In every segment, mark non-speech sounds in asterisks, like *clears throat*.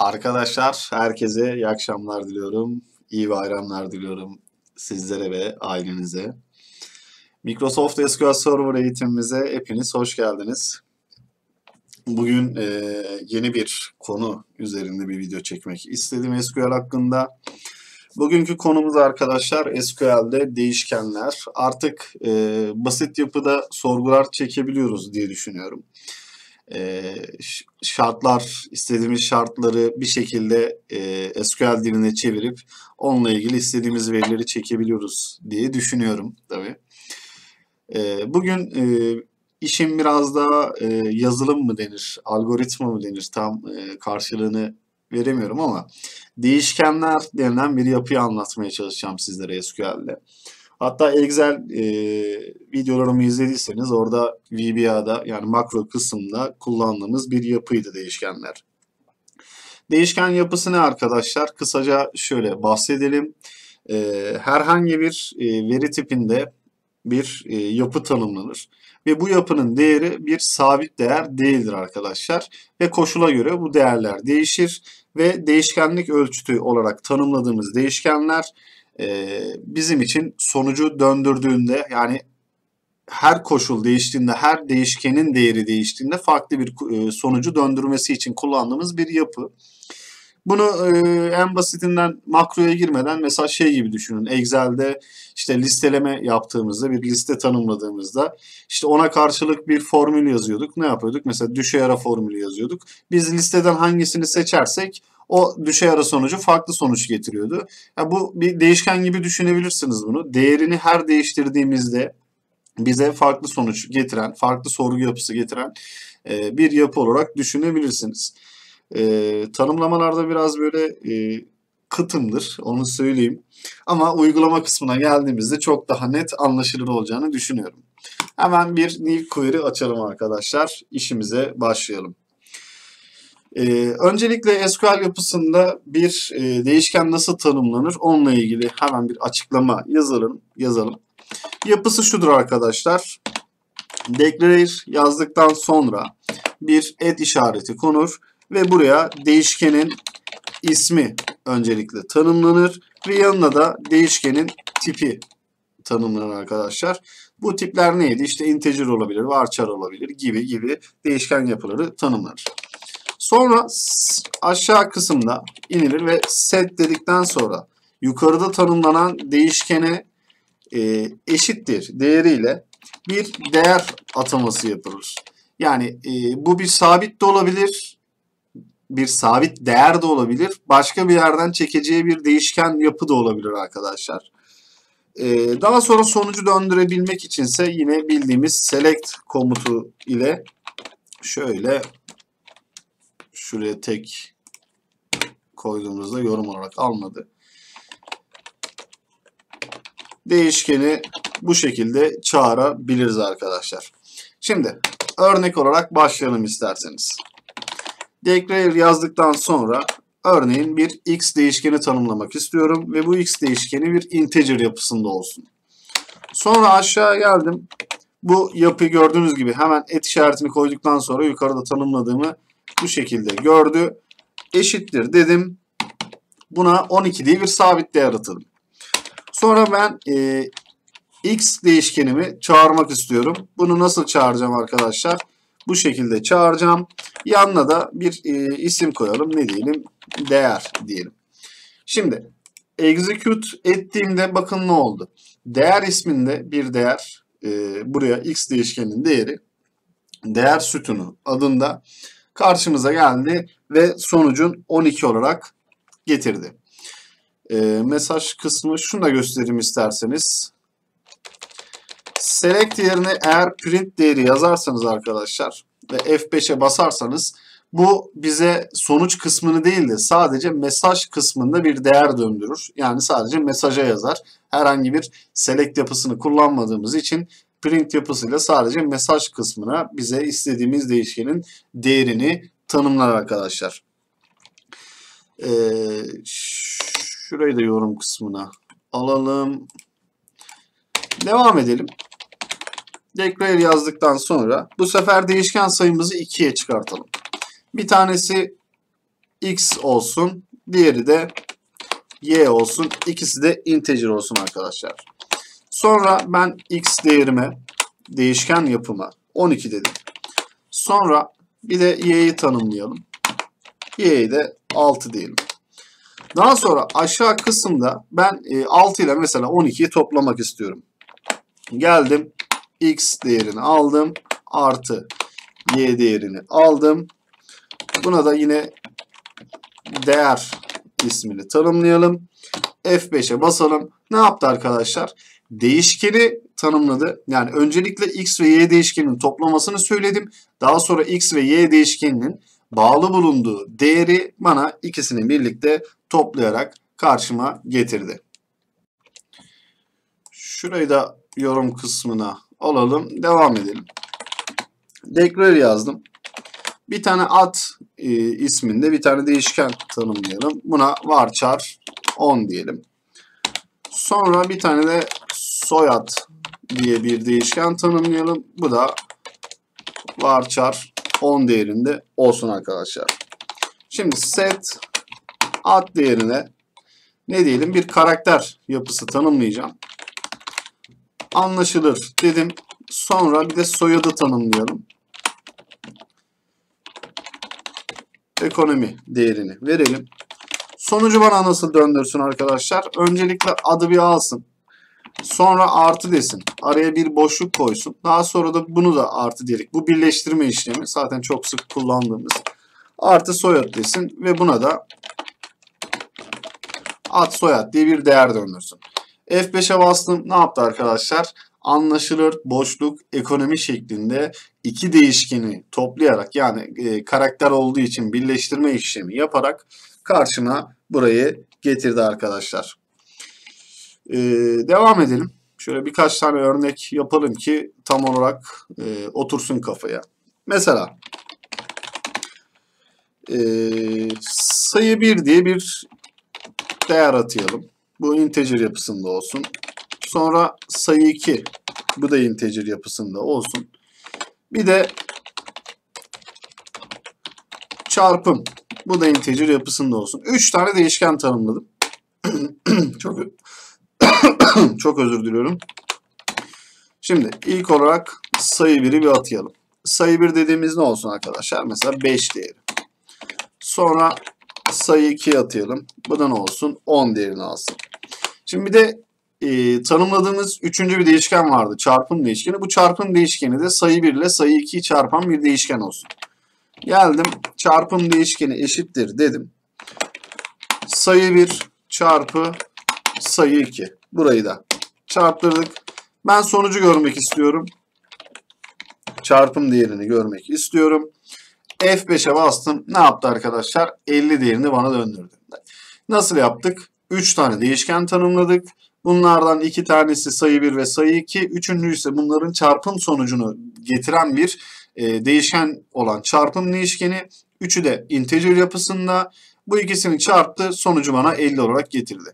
Arkadaşlar herkese iyi akşamlar diliyorum. İyi bayramlar diliyorum sizlere ve ailenize. Microsoft SQL Server eğitimimize hepiniz hoş geldiniz. Bugün e, yeni bir konu üzerinde bir video çekmek istedim SQL hakkında. Bugünkü konumuz arkadaşlar SQL'de değişkenler. Artık e, basit yapıda sorgular çekebiliyoruz diye düşünüyorum. E, şartlar, istediğimiz şartları bir şekilde e, SQL diline çevirip onunla ilgili istediğimiz verileri çekebiliyoruz diye düşünüyorum tabii. E, bugün e, işin biraz daha e, yazılım mı denir, algoritma mı denir tam e, karşılığını veremiyorum ama değişkenler denilen bir yapıyı anlatmaya çalışacağım sizlere SQL'de. Hatta Excel e, videolarımı izlediyseniz orada VBA'da yani makro kısımda kullandığımız bir yapıydı değişkenler. Değişken yapısı ne arkadaşlar? Kısaca şöyle bahsedelim. E, herhangi bir e, veri tipinde bir e, yapı tanımlanır. Ve bu yapının değeri bir sabit değer değildir arkadaşlar. Ve koşula göre bu değerler değişir. Ve değişkenlik ölçütü olarak tanımladığımız değişkenler e, bizim için sonucu döndürdüğünde yani her koşul değiştiğinde, her değişkenin değeri değiştiğinde farklı bir e, sonucu döndürmesi için kullandığımız bir yapı. Bunu e, en basitinden makroya girmeden mesela şey gibi düşünün. Excel'de işte listeleme yaptığımızda, bir liste tanımladığımızda işte ona karşılık bir formül yazıyorduk. Ne yapıyorduk? Mesela düşey ara formülü yazıyorduk. Biz listeden hangisini seçersek o düşey ara sonucu farklı sonuç getiriyordu. Yani bu bir değişken gibi düşünebilirsiniz bunu. Değerini her değiştirdiğimizde bize farklı sonuç getiren, farklı sorgu yapısı getiren e, bir yapı olarak düşünebilirsiniz. E, tanımlamalarda biraz böyle e, kıtımdır, onu söyleyeyim. Ama uygulama kısmına geldiğimizde çok daha net anlaşılır olacağını düşünüyorum. Hemen bir new query açalım arkadaşlar. İşimize başlayalım. Ee, öncelikle SQL yapısında bir e, değişken nasıl tanımlanır onunla ilgili hemen bir açıklama yazalım. yazalım. Yapısı şudur arkadaşlar. Declare yazdıktan sonra bir add işareti konur ve buraya değişkenin ismi öncelikle tanımlanır ve yanına da değişkenin tipi tanımlanır arkadaşlar. Bu tipler neydi? İşte integer olabilir, varchar olabilir gibi gibi değişken yapıları tanımlanır. Sonra aşağı kısımda inilir ve set dedikten sonra yukarıda tanımlanan değişkene e, eşittir değeriyle bir değer ataması yapılır. Yani e, bu bir sabit de olabilir, bir sabit değer de olabilir, başka bir yerden çekeceği bir değişken yapı da olabilir arkadaşlar. E, daha sonra sonucu döndürebilmek içinse yine bildiğimiz select komutu ile şöyle şuraya tek koyduğumuzda yorum olarak almadı. Değişkeni bu şekilde çağırabiliriz arkadaşlar. Şimdi örnek olarak başlayalım isterseniz. Declare yazdıktan sonra örneğin bir x değişkeni tanımlamak istiyorum ve bu x değişkeni bir integer yapısında olsun. Sonra aşağı geldim. Bu yapıyı gördüğünüz gibi hemen et işaretini koyduktan sonra yukarıda tanımladığımı bu şekilde gördü. Eşittir dedim. Buna 12 diye bir sabit değer atadım. Sonra ben e, x değişkenimi çağırmak istiyorum. Bunu nasıl çağıracağım arkadaşlar? Bu şekilde çağıracağım. Yanına da bir e, isim koyalım. Ne diyelim? Değer diyelim. Şimdi execute ettiğimde bakın ne oldu? Değer isminde bir değer e, buraya x değişkenin değeri değer sütunu adında karşımıza geldi ve sonucun 12 olarak getirdi. E, mesaj kısmı şunu da göstereyim isterseniz. Select yerine eğer print değeri yazarsanız arkadaşlar ve F5'e basarsanız bu bize sonuç kısmını değil de sadece mesaj kısmında bir değer döndürür. Yani sadece mesaja yazar. Herhangi bir select yapısını kullanmadığımız için print yapısıyla sadece mesaj kısmına bize istediğimiz değişkenin değerini tanımlar arkadaşlar. Ee, şurayı da yorum kısmına alalım. Devam edelim. Declare yazdıktan sonra bu sefer değişken sayımızı 2'ye çıkartalım. Bir tanesi x olsun. Diğeri de y olsun. İkisi de integer olsun arkadaşlar. Sonra ben x değerime değişken yapıma 12 dedim. Sonra bir de y'yi tanımlayalım. y'yi de 6 diyelim. Daha sonra aşağı kısımda ben 6 ile mesela 12'yi toplamak istiyorum. Geldim x değerini aldım artı y değerini aldım. Buna da yine değer ismini tanımlayalım. F5'e basalım. Ne yaptı arkadaşlar? Değişkeni tanımladı. Yani öncelikle x ve y değişkeninin toplamasını söyledim. Daha sonra x ve y değişkeninin bağlı bulunduğu değeri bana ikisini birlikte toplayarak karşıma getirdi. Şurayı da yorum kısmına alalım. Devam edelim. Declare yazdım. Bir tane at e, isminde bir tane değişken tanımlayalım. Buna varchar 10 diyelim. Sonra bir tane de soyad diye bir değişken tanımlayalım. Bu da varchar 10 değerinde olsun arkadaşlar. Şimdi set ad değerine ne diyelim bir karakter yapısı tanımlayacağım. Anlaşılır dedim. Sonra bir de soyadı tanımlayalım. Ekonomi değerini verelim. Sonucu bana nasıl döndürsün arkadaşlar? Öncelikle adı bir alsın. Sonra artı desin. Araya bir boşluk koysun. Daha sonra da bunu da artı diyerek. Bu birleştirme işlemi zaten çok sık kullandığımız. Artı soyad desin ve buna da ad soyad diye bir değer döndürsün. F5'e bastım. Ne yaptı arkadaşlar? Anlaşılır boşluk ekonomi şeklinde iki değişkeni toplayarak yani e, karakter olduğu için birleştirme işlemi yaparak karşıma burayı getirdi arkadaşlar. Ee, devam edelim. Şöyle birkaç tane örnek yapalım ki tam olarak e, otursun kafaya. Mesela e, sayı 1 diye bir değer atayalım. Bu integer yapısında olsun. Sonra sayı 2 bu da integer yapısında olsun. Bir de çarpım bu da integer yapısında olsun. 3 tane değişken tanımladım. *clears throat* Çok *clears throat* Çok özür diliyorum. Şimdi ilk olarak sayı 1'i bir atayalım. Sayı 1 dediğimiz ne olsun arkadaşlar? Mesela 5 değeri. Sonra sayı 2'yi atayalım. Bu da ne olsun? 10 değerini alsın. Şimdi bir de e, tanımladığımız üçüncü bir değişken vardı. Çarpım değişkeni. Bu çarpım değişkeni de sayı 1 ile sayı 2'yi çarpan bir değişken olsun. Geldim. Çarpım değişkeni eşittir dedim. Sayı 1 çarpı sayı 2. Burayı da çarptırdık. Ben sonucu görmek istiyorum. Çarpım değerini görmek istiyorum. F5'e bastım. Ne yaptı arkadaşlar? 50 değerini bana döndürdü. Nasıl yaptık? 3 tane değişken tanımladık. Bunlardan iki tanesi sayı 1 ve sayı 2. Üçüncü ise bunların çarpım sonucunu getiren bir e, değişken olan çarpım değişkeni. Üçü de integer yapısında. Bu ikisini çarptı. Sonucu bana 50 olarak getirdi.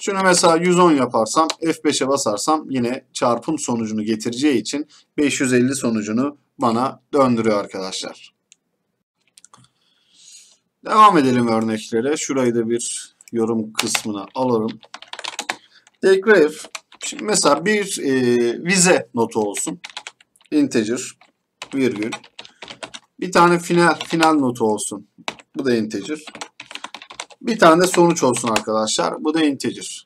Şunu mesela 110 yaparsam F5'e basarsam yine çarpım sonucunu getireceği için 550 sonucunu bana döndürüyor arkadaşlar. Devam edelim örneklere. Şurayı da bir yorum kısmına alalım. Declare. Şimdi mesela bir e, vize notu olsun. Integer virgül. Bir tane final final notu olsun. Bu da integer. Bir tane de sonuç olsun arkadaşlar. Bu da integer.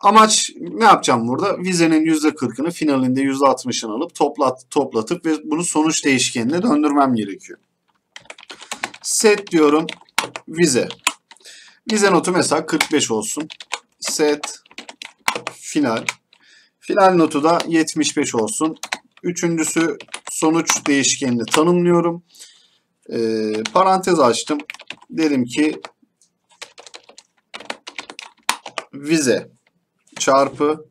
Amaç ne yapacağım burada? Vizenin %40'ını finalinde %60'ını alıp toplat, toplatıp ve bunu sonuç değişkenine döndürmem gerekiyor. Set diyorum vize. Vize notu mesela 45 olsun. Set final. Final notu da 75 olsun. Üçüncüsü sonuç değişkenini tanımlıyorum. Ee, parantez açtım. Dedim ki vize çarpı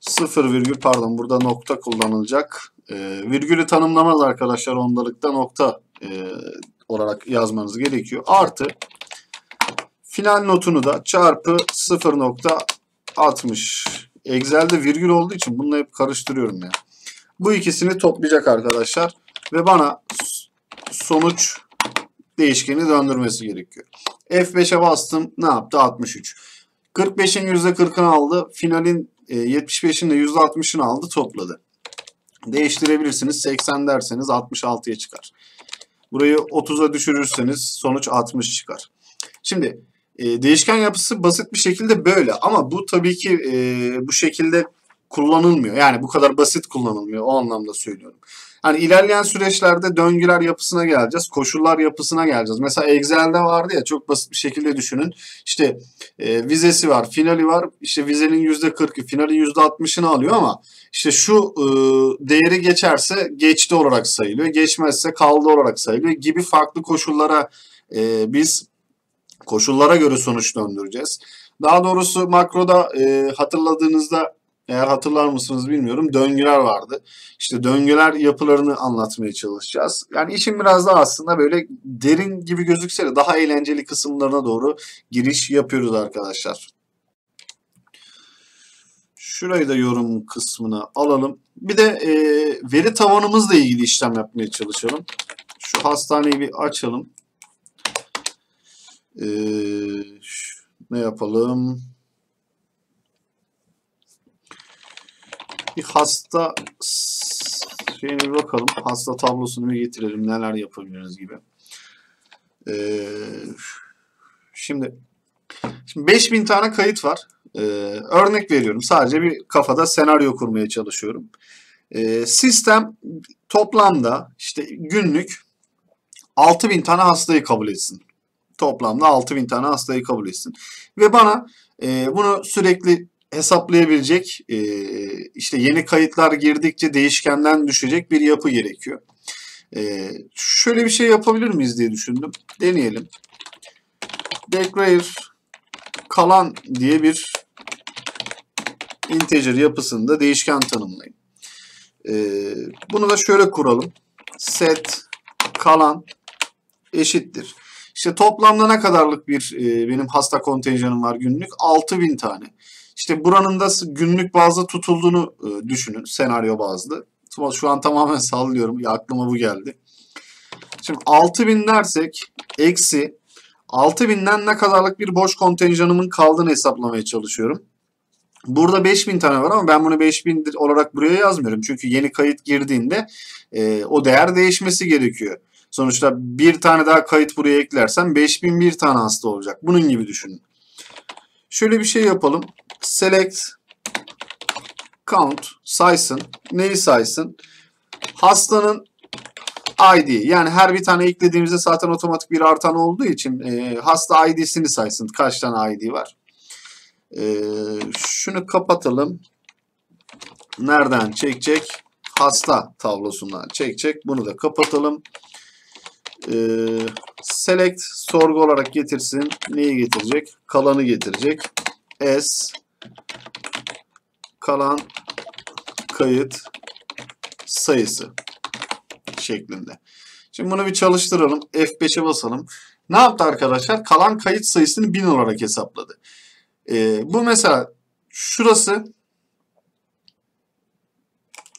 0 virgül pardon burada nokta kullanılacak. E, virgülü tanımlamaz arkadaşlar ondalıkta nokta e, olarak yazmanız gerekiyor. Artı final notunu da çarpı 0.60 Excel'de virgül olduğu için bununla hep karıştırıyorum ya. Bu ikisini toplayacak arkadaşlar ve bana sonuç değişkeni döndürmesi gerekiyor. F5'e bastım. Ne yaptı? 63. 45'in %40'ını aldı. Finalin 75'in de %60'ını aldı. Topladı. Değiştirebilirsiniz. 80 derseniz 66'ya çıkar. Burayı 30'a düşürürseniz sonuç 60 çıkar. Şimdi e, değişken yapısı basit bir şekilde böyle ama bu tabii ki e, bu şekilde kullanılmıyor. Yani bu kadar basit kullanılmıyor. O anlamda söylüyorum. Hani ilerleyen süreçlerde döngüler yapısına geleceğiz. Koşullar yapısına geleceğiz. Mesela Excel'de vardı ya çok basit bir şekilde düşünün. İşte e, vizesi var, finali var. İşte vizenin %40'ı, finalin %60'ını alıyor ama işte şu e, değeri geçerse geçti olarak sayılıyor. Geçmezse kaldı olarak sayılıyor gibi farklı koşullara e, biz koşullara göre sonuç döndüreceğiz. Daha doğrusu makroda e, hatırladığınızda eğer hatırlar mısınız bilmiyorum döngüler vardı. İşte döngüler yapılarını anlatmaya çalışacağız. Yani işin biraz daha aslında böyle derin gibi gözükse de daha eğlenceli kısımlarına doğru giriş yapıyoruz arkadaşlar. Şurayı da yorum kısmına alalım. Bir de e, veri tavanımızla ilgili işlem yapmaya çalışalım. Şu hastaneyi bir açalım. E, ne yapalım? Bir hasta şeyine bir bakalım. Hasta tablosunu bir getirelim. Neler yapabiliriz gibi. Ee, şimdi, şimdi 5000 tane kayıt var. Ee, örnek veriyorum. Sadece bir kafada senaryo kurmaya çalışıyorum. Ee, sistem toplamda işte günlük 6000 tane hastayı kabul etsin. Toplamda 6000 tane hastayı kabul etsin. Ve bana e, bunu sürekli hesaplayabilecek e, işte yeni kayıtlar girdikçe değişkenden düşecek bir yapı gerekiyor. E, şöyle bir şey yapabilir miyiz diye düşündüm. Deneyelim. Declare kalan diye bir integer yapısında değişken tanımlayın. E, bunu da şöyle kuralım. Set kalan eşittir. İşte toplamda ne kadarlık bir e, benim hasta kontenjanım var günlük? 6000 tane. İşte buranın da günlük bazda tutulduğunu e, düşünün. Senaryo bazlı. Şu an tamamen *laughs* sallıyorum. Ya aklıma bu geldi. Şimdi 6000 dersek eksi 6000'den ne kadarlık bir boş kontenjanımın kaldığını hesaplamaya çalışıyorum. Burada 5000 tane var ama ben bunu 5000 olarak buraya yazmıyorum. Çünkü yeni kayıt girdiğinde e, o değer değişmesi gerekiyor. Sonuçta bir tane daha kayıt buraya eklersem 5001 tane hasta olacak. Bunun gibi düşünün. Şöyle bir şey yapalım select count saysın. Neyi saysın? Hastanın ID yani her bir tane eklediğimizde zaten otomatik bir artan olduğu için e, hasta ID'sini saysın. Kaç tane ID var? E, şunu kapatalım. Nereden çekecek? Hasta tablosundan çekecek. Bunu da kapatalım. E, select sorgu olarak getirsin. Neyi getirecek? Kalanı getirecek. S kalan kayıt sayısı şeklinde. Şimdi bunu bir çalıştıralım. F5'e basalım. Ne yaptı arkadaşlar? Kalan kayıt sayısını 1000 olarak hesapladı. Ee, bu mesela şurası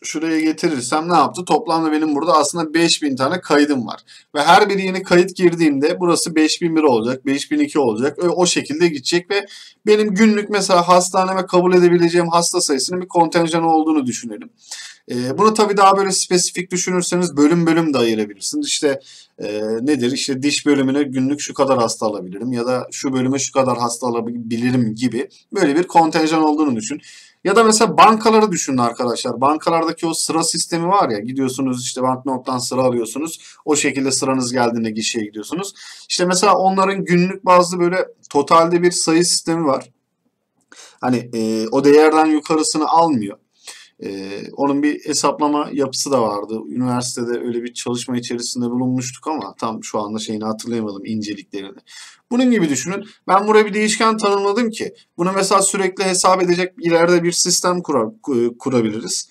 şuraya getirirsem ne yaptı? Toplamda benim burada aslında 5000 tane kaydım var. Ve her bir yeni kayıt girdiğimde burası 5001 olacak, 5002 olacak. O şekilde gidecek ve benim günlük mesela hastaneme kabul edebileceğim hasta sayısının bir kontenjanı olduğunu düşünelim. E, bunu tabii daha böyle spesifik düşünürseniz bölüm bölüm de ayırabilirsiniz. İşte e, nedir? İşte diş bölümüne günlük şu kadar hasta alabilirim ya da şu bölüme şu kadar hasta alabilirim gibi böyle bir kontenjan olduğunu düşün. Ya da mesela bankaları düşünün arkadaşlar. Bankalardaki o sıra sistemi var ya gidiyorsunuz işte banknottan sıra alıyorsunuz. O şekilde sıranız geldiğinde gişeye gidiyorsunuz. İşte mesela onların günlük bazı böyle totalde bir sayı sistemi var. Hani e, o değerden yukarısını almıyor. Ee, onun bir hesaplama yapısı da vardı. Üniversitede öyle bir çalışma içerisinde bulunmuştuk ama tam şu anda şeyini hatırlayamadım inceliklerini. Bunun gibi düşünün. Ben buraya bir değişken tanımladım ki bunu mesela sürekli hesap edecek ileride bir sistem kurar, kurabiliriz.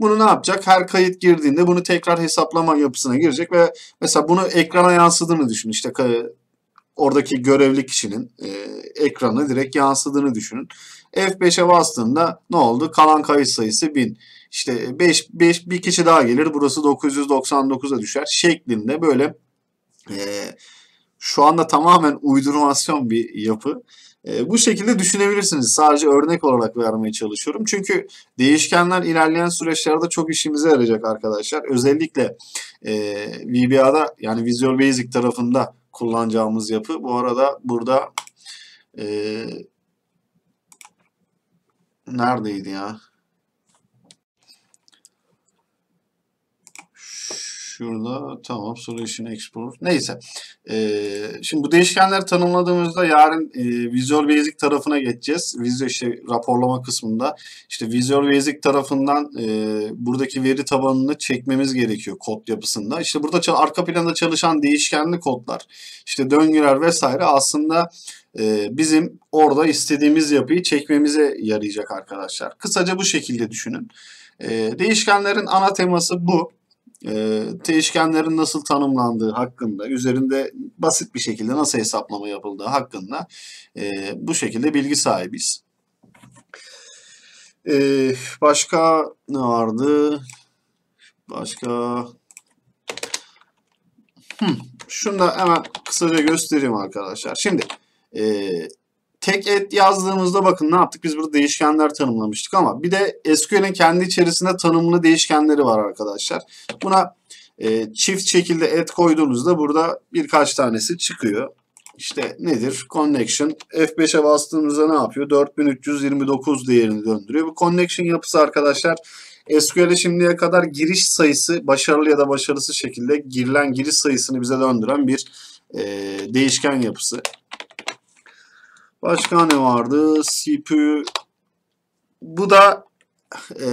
Bunu ne yapacak? Her kayıt girdiğinde bunu tekrar hesaplama yapısına girecek ve mesela bunu ekrana yansıdığını düşün. İşte oradaki görevli kişinin e, ekranı direkt yansıdığını düşünün. F5'e bastığında ne oldu? Kalan kayıt sayısı 1000. İşte 5, 5 bir kişi daha gelir. Burası 999'a düşer şeklinde böyle e, şu anda tamamen uydurmasyon bir yapı. E, bu şekilde düşünebilirsiniz. Sadece örnek olarak vermeye çalışıyorum. Çünkü değişkenler ilerleyen süreçlerde çok işimize yarayacak arkadaşlar. Özellikle e, VBA'da yani Visual Basic tarafında kullanacağımız yapı. Bu arada burada e, neredeydi ya? Şurada tamam solution export. Neyse. Ee, şimdi bu değişkenleri tanımladığımızda yarın e, Visual Basic tarafına geçeceğiz. Visual işte raporlama kısmında işte Visual Basic tarafından e, buradaki veri tabanını çekmemiz gerekiyor kod yapısında. İşte burada arka planda çalışan değişkenli kodlar, işte döngüler vesaire aslında e, bizim orada istediğimiz yapıyı çekmemize yarayacak arkadaşlar. Kısaca bu şekilde düşünün. E, değişkenlerin ana teması bu e, değişkenlerin nasıl tanımlandığı hakkında, üzerinde basit bir şekilde nasıl hesaplama yapıldığı hakkında e, bu şekilde bilgi sahibiz. E, başka ne vardı? Başka... Hmm, şunu da hemen kısaca göstereyim arkadaşlar. Şimdi e, tek et yazdığımızda bakın ne yaptık? Biz burada değişkenler tanımlamıştık ama bir de SQL'in kendi içerisinde tanımlı değişkenleri var arkadaşlar. Buna e, çift şekilde et koyduğunuzda burada birkaç tanesi çıkıyor. İşte nedir? Connection. F5'e bastığımızda ne yapıyor? 4329 değerini döndürüyor. Bu connection yapısı arkadaşlar SQL'e şimdiye kadar giriş sayısı başarılı ya da başarısız şekilde girilen giriş sayısını bize döndüren bir e, değişken yapısı. Başka ne vardı? CPU. Bu da e,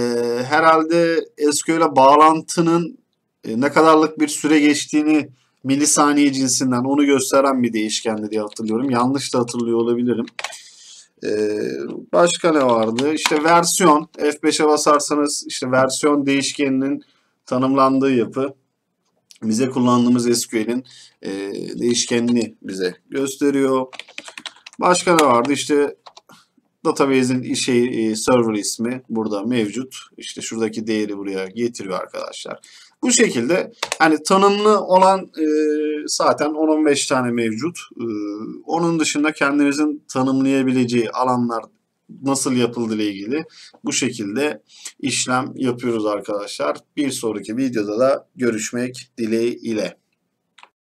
herhalde SQL'e bağlantının e, ne kadarlık bir süre geçtiğini milisaniye cinsinden onu gösteren bir değişkendi diye hatırlıyorum. Yanlış da hatırlıyor olabilirim. Ee, başka ne vardı? İşte versiyon. F5'e basarsanız işte versiyon değişkeninin tanımlandığı yapı bize kullandığımız SQL'in e, değişkenini bize gösteriyor. Başka ne vardı? İşte database'in şey, e, server ismi burada mevcut. İşte şuradaki değeri buraya getiriyor arkadaşlar. Bu şekilde hani tanımlı olan e, zaten 10-15 tane mevcut. E, onun dışında kendinizin tanımlayabileceği alanlar nasıl yapıldığı ile ilgili bu şekilde işlem yapıyoruz arkadaşlar. Bir sonraki videoda da görüşmek dileğiyle.